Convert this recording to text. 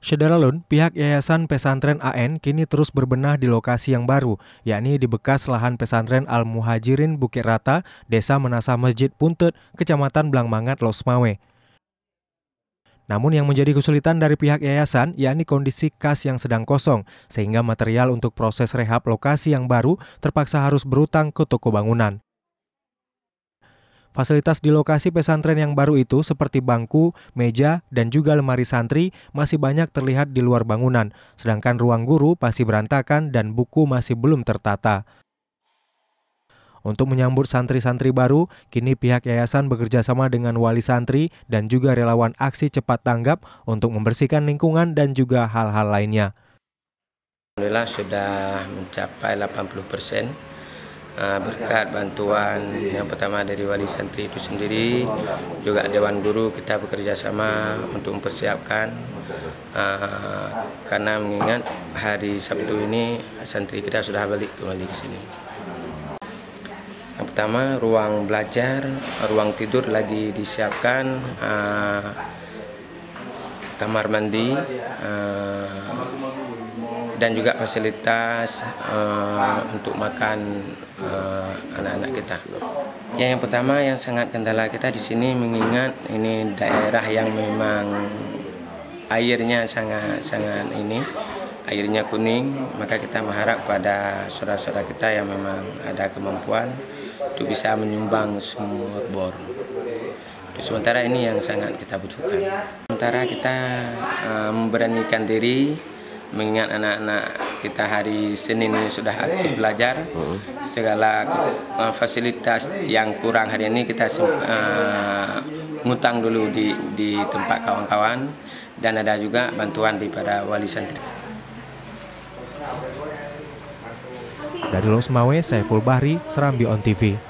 Syederalun, pihak Yayasan Pesantren AN kini terus berbenah di lokasi yang baru, yakni di bekas lahan pesantren Al-Muhajirin Bukit Rata, Desa Menasa Masjid Puntet, Kecamatan Blangmangat, Losmawe. Namun yang menjadi kesulitan dari pihak yayasan yakni kondisi kas yang sedang kosong, sehingga material untuk proses rehab lokasi yang baru terpaksa harus berutang ke toko bangunan. Fasilitas di lokasi pesantren yang baru itu seperti bangku, meja, dan juga lemari santri masih banyak terlihat di luar bangunan, sedangkan ruang guru masih berantakan dan buku masih belum tertata. Untuk menyambut santri-santri baru, kini pihak yayasan bekerja sama dengan wali santri dan juga relawan aksi cepat tanggap untuk membersihkan lingkungan dan juga hal-hal lainnya. Alhamdulillah sudah mencapai 80 persen berkat bantuan yang pertama dari wali santri itu sendiri juga dewan guru kita bekerja sama untuk mempersiapkan uh, karena mengingat hari Sabtu ini santri kita sudah balik kembali ke sini. Yang pertama ruang belajar, ruang tidur lagi disiapkan, uh, kamar mandi, uh, dan juga fasilitas uh, untuk makan uh, anak-anak kita. Ya, yang pertama yang sangat kendala kita di sini mengingat ini daerah yang memang airnya sangat sangat ini airnya kuning maka kita mengharap pada saudara-saudara kita yang memang ada kemampuan untuk bisa menyumbang sumur bor. Sementara ini yang sangat kita butuhkan. Sementara kita uh, memberanikan diri mengingat anak-anak kita hari Senin ini sudah aktif belajar segala uh, fasilitas yang kurang hari ini kita uh, ngutang dulu di di tempat kawan-kawan dan ada juga bantuan daripada wali santri. Dari Losmawe, saya Bahri, Serambi On TV.